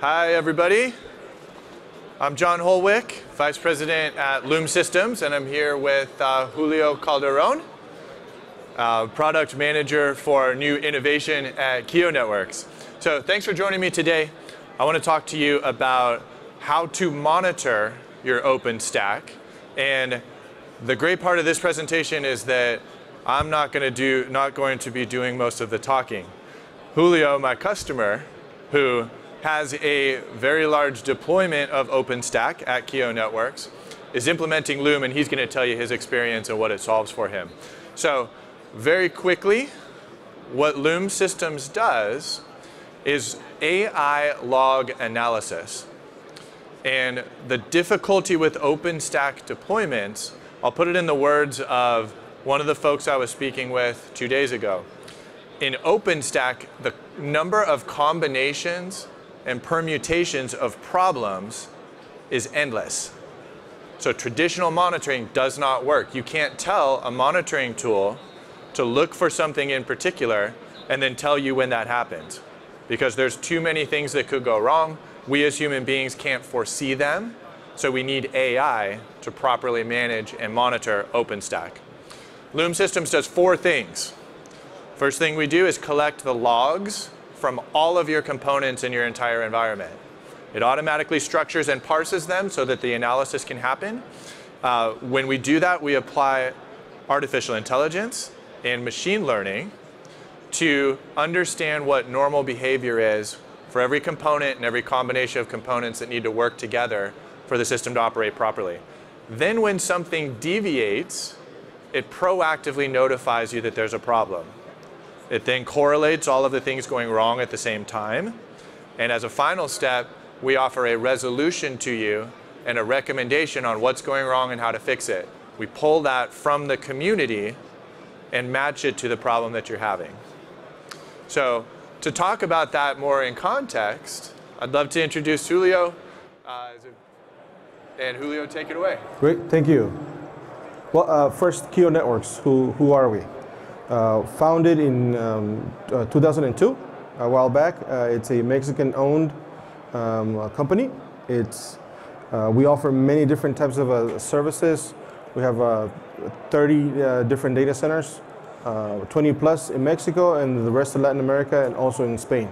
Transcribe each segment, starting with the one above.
Hi, everybody. I'm John Hulwick, Vice President at Loom Systems, and I'm here with uh, Julio Calderon, uh, Product Manager for New Innovation at Kio Networks. So thanks for joining me today. I want to talk to you about how to monitor your OpenStack. And the great part of this presentation is that I'm not going to do, not going to be doing most of the talking. Julio, my customer, who has a very large deployment of OpenStack at Kio Networks, is implementing Loom, and he's going to tell you his experience and what it solves for him. So very quickly, what Loom Systems does is AI log analysis. And the difficulty with OpenStack deployments, I'll put it in the words of one of the folks I was speaking with two days ago. In OpenStack, the number of combinations and permutations of problems is endless. So traditional monitoring does not work. You can't tell a monitoring tool to look for something in particular and then tell you when that happens. Because there's too many things that could go wrong. We as human beings can't foresee them. So we need AI to properly manage and monitor OpenStack. Loom Systems does four things. First thing we do is collect the logs from all of your components in your entire environment. It automatically structures and parses them so that the analysis can happen. Uh, when we do that, we apply artificial intelligence and machine learning to understand what normal behavior is for every component and every combination of components that need to work together for the system to operate properly. Then when something deviates, it proactively notifies you that there's a problem. It then correlates all of the things going wrong at the same time. And as a final step, we offer a resolution to you and a recommendation on what's going wrong and how to fix it. We pull that from the community and match it to the problem that you're having. So to talk about that more in context, I'd love to introduce Julio. Uh, and Julio, take it away. Great, thank you. Well, uh, first, Kio Networks, who, who are we? Uh, founded in um, uh, 2002, a while back. Uh, it's a Mexican-owned um, company. It's, we offer many different types of services. We have 30 different data centers, 20 plus in Mexico and the rest of Latin America and also in Spain.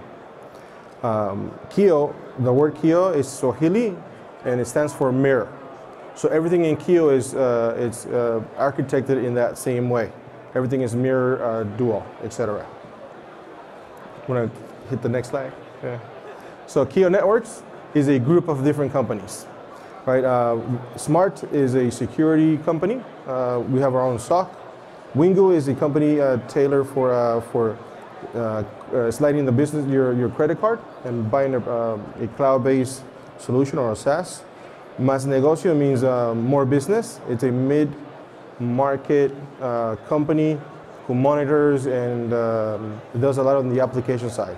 Um, Kio, the word Kio is Swahili and it stands for mirror. So everything in Kio is uh, it's uh, architected in that same way. Everything is mirror uh, dual, etc. Want to hit the next slide? Yeah. So Kio Networks is a group of different companies. Right, uh, Smart is a security company. Uh, we have our own SOC. Wingo is a company uh, tailored for for sliding the business your your credit card and buying a, a cloud-based solution or a SaaS. Más negocio means uh, more business. It's a mid-market uh, company who monitors and um, does a lot on the application side.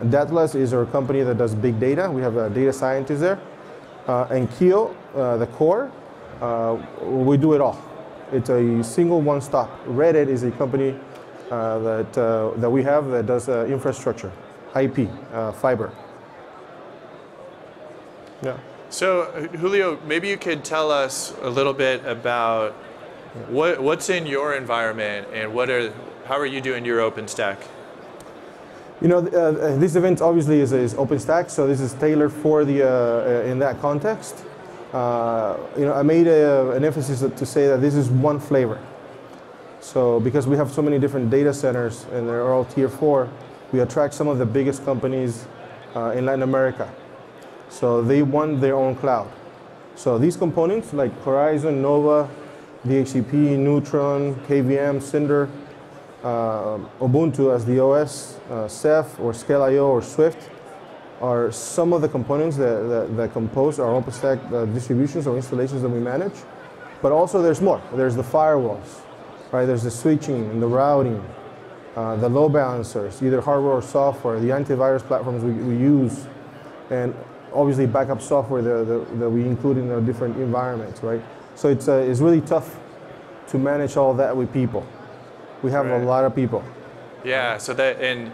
And Datless is our company that does big data. We have a data scientist there. Uh, and Kio, uh, the core, uh, we do it all. It's a single one-stop. Reddit is a company uh, that, that we have that does infrastructure, IP, fiber. Yeah. So, Julio, maybe you could tell us a little bit about what, what's in your environment and what are, how are you doing your OpenStack? You know, uh, this event obviously is, is OpenStack, so this is tailored for the, uh, in that context. Uh, you know, I made a, an emphasis to say that this is one flavor. So because we have so many different data centers and they're all tier four, we attract some of the biggest companies uh, in Latin America. So they want their own cloud. So these components like Horizon, Nova, DHCP, Neutron, KVM, Cinder, uh, Ubuntu as the OS, uh, Ceph or Scale.io or Swift are some of the components that, that, that compose our OpenStack uh, distributions or installations that we manage. But also there's more. There's the firewalls, right? There's the switching and the routing, uh, the load balancers, either hardware or software, the antivirus platforms we, we use, and obviously backup software that, that, that we include in our different environments, right? So it's, uh, it's really tough to manage all that with people. We have right. a lot of people. Yeah, so that, and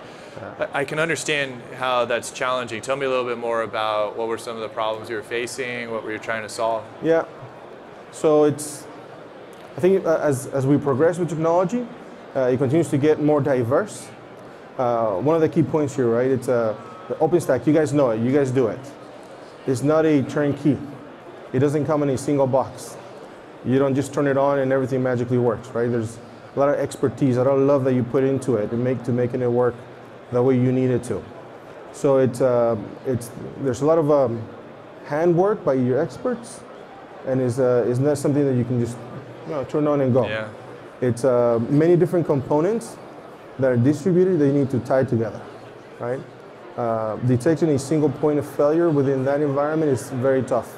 I I can understand how that's challenging. Tell me a little bit more about what were some of the problems you were facing, what were you trying to solve? Yeah. So it's, I think uh, as, as we progress with technology, uh, it continues to get more diverse. Uh, one of the key points here, right? It's uh, the OpenStack. You guys know it. You guys do it. It's not a turnkey. It doesn't come in a single box. You don't just turn it on and everything magically works, right? There's a lot of expertise, a lot of love that you put into it to make to making it work the way you need it to. So it's uh, it's there's a lot of um, handwork by your experts, and is uh, is not something that you can just you know, turn on and go. Yeah. It's uh, many different components that are distributed that you need to tie together, right? Uh, detecting a single point of failure within that environment is very tough.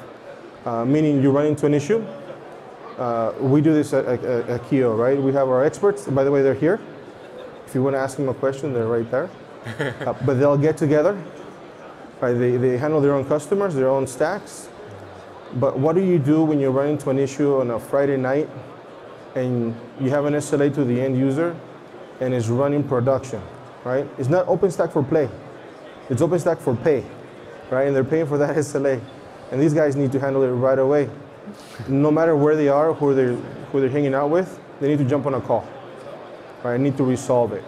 Uh, meaning you run into an issue. Uh, we do this at, at, at Kio, right? We have our experts. By the way, they're here. If you want to ask them a question, they're right there. Uh, but they'll get together. Right? They, they handle their own customers, their own stacks. But what do you do when you run into an issue on a Friday night and you have an SLA to the end user and it's running production, right? It's not OpenStack for play. It's OpenStack for pay, right? And they're paying for that SLA. And these guys need to handle it right away. No matter where they are, who they're, who they're hanging out with, they need to jump on a call, right? I need to resolve it.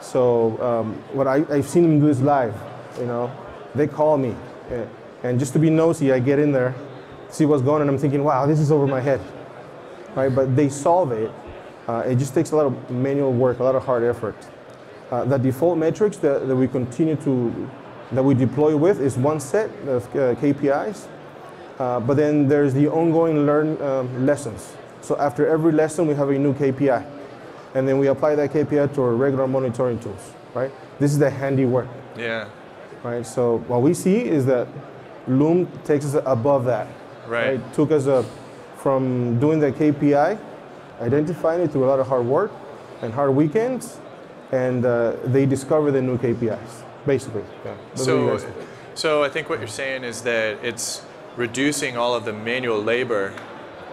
So um, what I, I've seen them do this live, you know, they call me. And, and just to be nosy, I get in there, see what's going on, and I'm thinking, wow, this is over my head, right? But they solve it. Uh, it just takes a lot of manual work, a lot of hard effort. Uh, the default metrics that, that we continue to, that we deploy with is one set of uh, KPIs, uh, but then there's the ongoing learn um, lessons. So after every lesson, we have a new KPI, and then we apply that KPI to our regular monitoring tools, right? This is the handy work, Yeah. right? So what we see is that Loom takes us above that, Right. Took us uh, from doing the KPI, identifying it through a lot of hard work and hard weekends, and uh, they discover the new KPIs, basically. Yeah. That's what you So, so I think what you're saying is that it's reducing all of the manual labor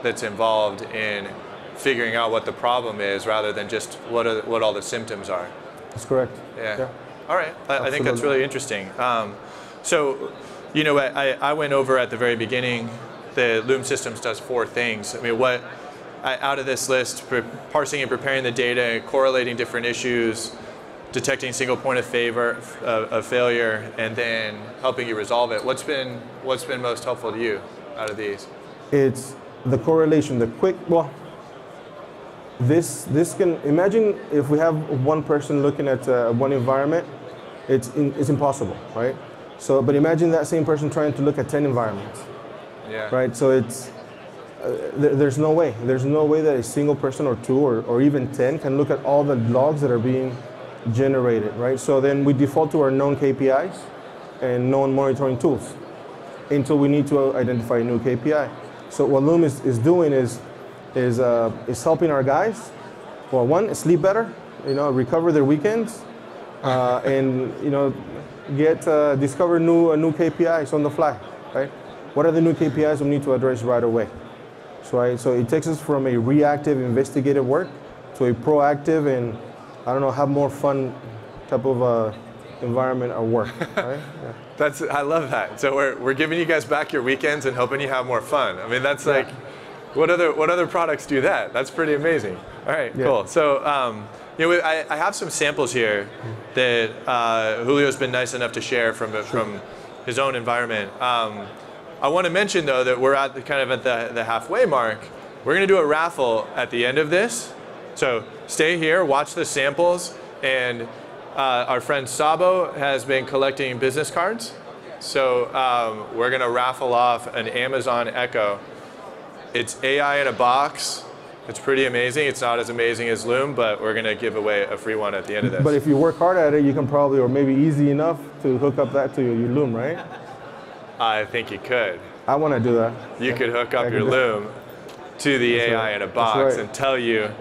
that's involved in figuring out what the problem is rather than just what, are, what all the symptoms are. That's correct. Yeah. Yeah. All right. I, I think that's really interesting. Um, so, you know, I, I went over at the very beginning. The Loom Systems does four things. I mean, what I, out of this list, parsing and preparing the data, correlating different issues, detecting single point of favor of, of failure, and then helping you resolve it. What's been what's been most helpful to you out of these? It's the correlation, the quick, well, this, this can, imagine if we have one person looking at uh, one environment, it's, in, it's impossible, right? So, but imagine that same person trying to look at 10 environments, Yeah. right? So it's, uh, there, there's no way. There's no way that a single person or two or, or even 10 can look at all the logs that are being generated, right? So then we default to our known KPIs and known monitoring tools until we need to identify a new KPI. So what Loom is, is doing is, is, uh, is helping our guys, well, one, sleep better, you know, recover their weekends, uh, and, you know, get, uh, discover new, uh, new KPIs on the fly, right? What are the new KPIs we need to address right away? So, right, so it takes us from a reactive investigative work to a proactive and, I don't know, have more fun type of uh, environment at work, right? Yeah. That's I love that. So we're, we're giving you guys back your weekends and helping you have more fun. I mean, that's like, what other what other products do that? That's pretty amazing. All right, Yeah. cool. So um, you know, I, I have some samples here that uh, Julio's been nice enough to share from from his own environment. Um, I want to mention though that we're at the kind of at the, the halfway mark. We're going to do a raffle at the end of this. So stay here, watch the samples, and uh, our friend Sabo has been collecting business cards. So um, we're going to raffle off an Amazon Echo. It's AI in a box. It's pretty amazing. It's not as amazing as Loom, but we're going to give away a free one at the end of this. But if you work hard at it, you can probably, or maybe easy enough to hook up that to your, your Loom, right? I think you could. I want to do that. You could hook up I your Loom to the That's AI right. in a box right. and tell you,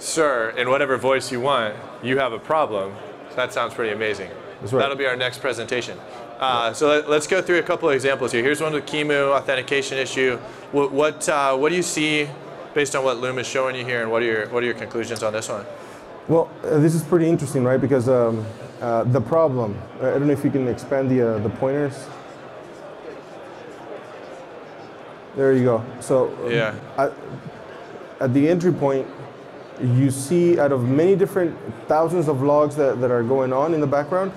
sir, in whatever voice you want, you have a problem. That sounds pretty amazing. Right. That'll be our next presentation. Uh, so let, us go through a couple of examples here. Here's one with Kimu authentication issue. What what, uh, what do you see based on what Loom is showing you here, and what are your what are your conclusions on this one? Well, uh, this is pretty interesting, right? Because um, uh, the problem. I don't know if you can expand the, uh, the pointers. There you go. So Yeah. at, at the entry point, you see out of many different thousands of logs that, that are going on in the background,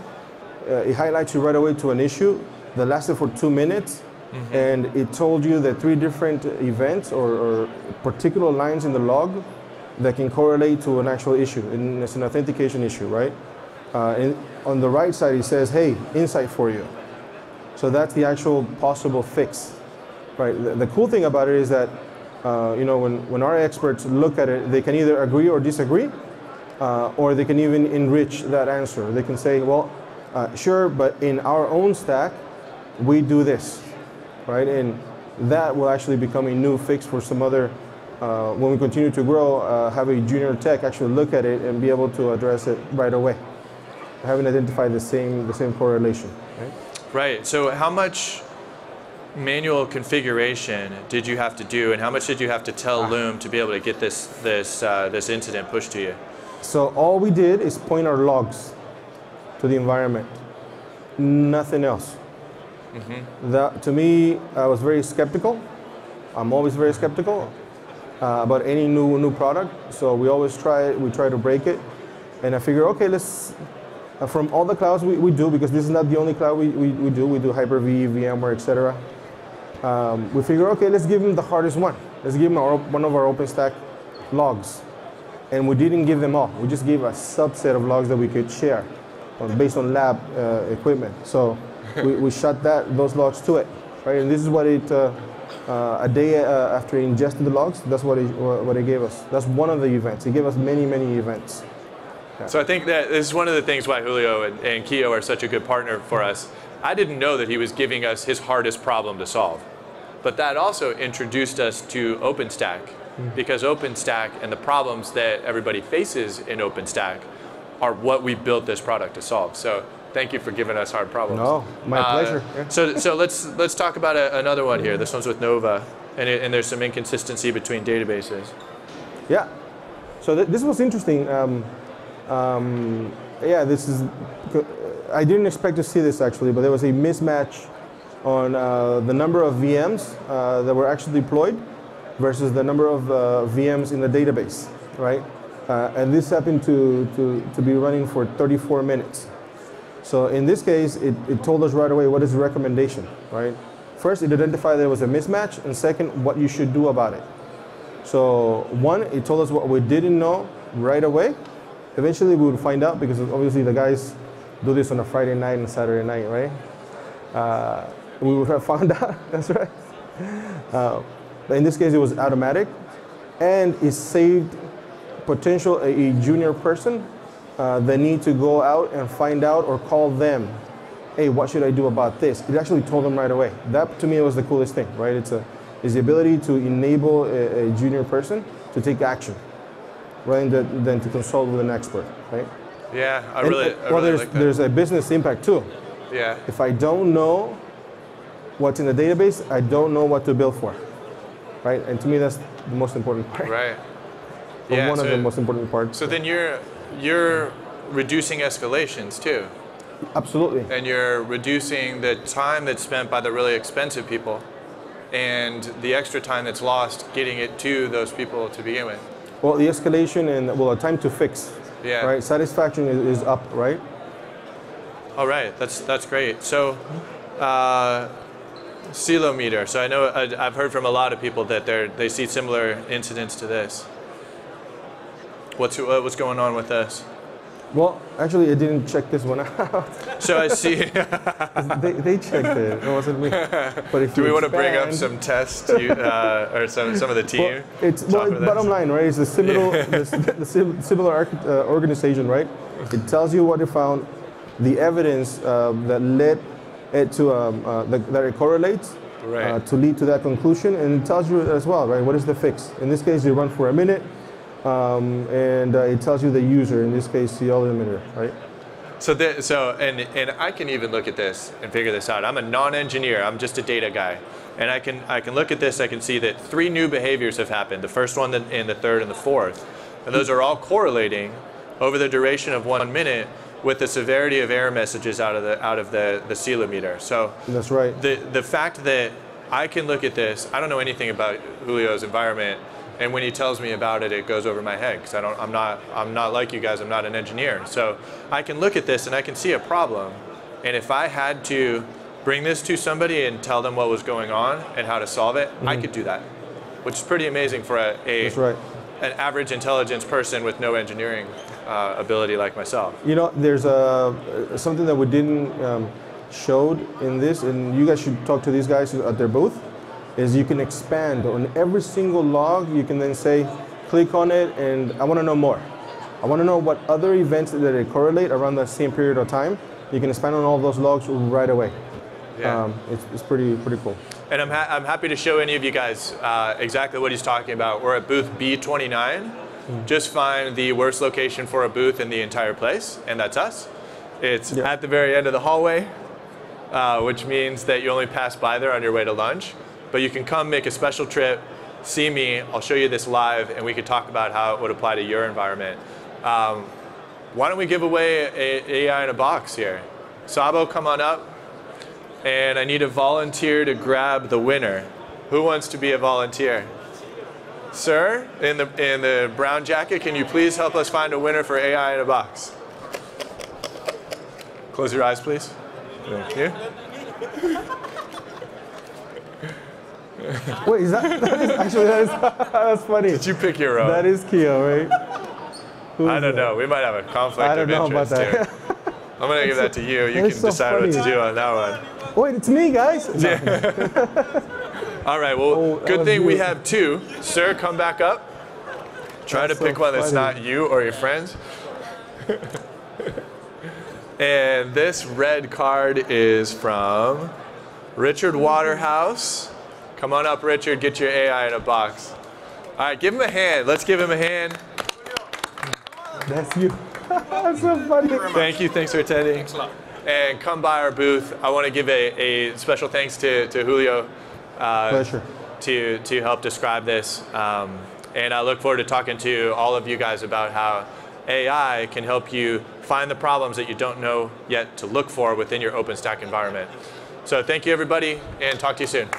uh, it highlights you right away to an issue that lasted for two minutes. And it told you that three different events or, or particular lines in the log that can correlate to an actual issue. And it's an authentication issue, right? Uh, and on the right side, it says, hey, insight for you. So that's the actual possible fix, right? The, the cool thing about it is that, uh, you know, when, when our experts look at it, they can either agree or disagree, uh, or they can even enrich that answer. They can say, well, uh, sure, but in our own stack, we do this, right? And that will actually become a new fix for some other, uh, when we continue to grow, uh, have a junior tech actually look at it and be able to address it right away, having identified the same, the same correlation, right? Right. So how much manual configuration did you have to do, and how much did you have to tell Loom to be able to get this this uh, this incident pushed to you? So all we did is point our logs to the environment, nothing else. That to me, I was very skeptical. I'm always very skeptical uh, about any new new product. So we always try we try to break it, and I figure okay, let's uh, from all the clouds we, we do because this is not the only cloud we, we, we do. We do Hyper-V, VMware, etc. Um, we figure okay, let's give them the hardest one. Let's give them our, one of our OpenStack logs and we didn't give them all. We just gave a subset of logs that we could share based on lab uh, equipment. So we, we shot that those logs to it, right? And this is what it uh, uh, a day uh, after it ingested the logs. That's what it what it gave us. That's one of the events. It gave us many many events. So I think that this is one of the things why Julio and, and Kio are such a good partner for us. I didn't know that he was giving us his hardest problem to solve, but that also introduced us to OpenStack because OpenStack and the problems that everybody faces in OpenStack are what we built this product to solve. So thank you for giving us hard problems. No, my Uh, pleasure. Yeah. So, so let's let's talk about a, another one here. This one's with Nova, and, it, and there's some inconsistency between databases. Yeah. So th- this was interesting. Um, um, yeah, this is. I didn't expect to see this actually, but there was a mismatch on uh, the number of VMs uh, that were actually deployed versus the number of uh, VMs in the database, right? Uh, and this happened to, to, to be running for 34 minutes. So in this case, it, it told us right away what is the recommendation, right? First, it identified there was a mismatch, and second, what you should do about it. So one, it told us what we didn't know right away. Eventually, we would find out because obviously the guys do this on a Friday night and Saturday night, right? Uh, we would have found out. That's right. Uh, but in this case, it was automatic, and it saved potential a, junior person uh, the need to go out and find out or call them. Hey, what should I do about this? It actually told them right away. That to me was the coolest thing, right? It's a is the ability to enable a, a junior person to take action rather than, than to consult with an expert, right? Yeah, I And- really, I well, really there's, like that. there's a business impact too. yeah, If I don't know what's in the database, I don't know what to build for, right? And to me, that's the most important part. right. Yeah, one so, of the most important parts. so then you're you're reducing escalations too, Absolutely. and you're reducing the time that's spent by the really expensive people, and the extra time that's lost getting it to those people to begin with. Well, the escalation and well, the time to fix, Yeah. right? Satisfaction is, is up, right? All right, that's that's great. So, uh, Ceilometer. So I know I've heard from a lot of people that they they see similar incidents to this. What's uh, what's going on with this? Well, actually, I didn't check this one out. So I see. they, they checked it. It wasn't me. But if Do we want to bring up some tests you, uh, or some some of the team? Well, it's well, it's bottom line, right? It's the similar, the, the similar uh, organization, right? It tells you what you found, the evidence uh, that led it to um, uh, that, that it correlates Right. uh, to lead to that conclusion, and it tells you as well, right? What is the fix? In this case, you run for a minute, um, and uh, it tells you the user. In this case, the limiter, right? So, th- so and and I can even look at this and figure this out. I'm a non-engineer. I'm just a data guy, and I can I can look at this. I can see that three new behaviors have happened. The first one, the- and the third, and the fourth, and those are all correlating over the duration of one minute with the severity of error messages out of the out of the the ceilometer. So That's right. the the fact that I can look at this, I don't know anything about Julio's environment, and when he tells me about it, it goes over my head because I don't. I'm not. I'm not like you guys. I'm not an engineer. So I can look at this and I can see a problem, and if I had to bring this to somebody and tell them what was going on and how to solve it, I mm-hmm. could do that, which is pretty amazing for a, a That's right. an average intelligence person with no engineering uh, ability like myself. You know, there's a something that we didn't um, showed in this, and you guys should talk to these guys at their booth. Is you can expand on every single log. You can then say, click on it, and I want to know more. I want to know what other events that they correlate around the same period of time. You can expand on all those logs right away. Yeah. Um, it's, it's pretty pretty cool. And I'm, ha- I'm happy to show any of you guys uh, exactly what he's talking about. We're at booth B29. Just find the worst location for a booth in the entire place, and that's us. It's Yeah. at the very end of the hallway, uh, which means that you only pass by there on your way to lunch. But you can come make a special trip, see me, I'll show you this live, and we could talk about how it would apply to your environment. Um, why don't we give away a, AI in a box here? Sabo, come on up and I need a volunteer to grab the winner. Who wants to be a volunteer? Sir, in the in the brown jacket, can you please help us find a winner for AI in a box? Close your eyes, please. Thank you. Wait, is that, that is, actually that is that's funny. Did you pick your own? That is Kio, right? Who I don't that? know. We might have a conflict I don't of know about interest that. here. I'm gonna give that to you. You can so decide what to do on that one. Wait, it's me, guys. All right. Well, Oh, good was thing we have two. Sir, come back up. Try That's to pick so one that's funny. not you or your friends. and this red card is from Richard Waterhouse. Come on up, Richard. Get your AI in a box. All right, give him a hand. Let's give him a hand. That's you. that's so funny. Thank you. Thanks for attending. Thanks a lot. And come by our booth. I want to give a, a special thanks to, to Julio Pleasure. to, to help describe this. Um, and I look forward to talking to all of you guys about how AI can help you find the problems that you don't know yet to look for within your OpenStack environment. So thank you, everybody, and talk to you soon.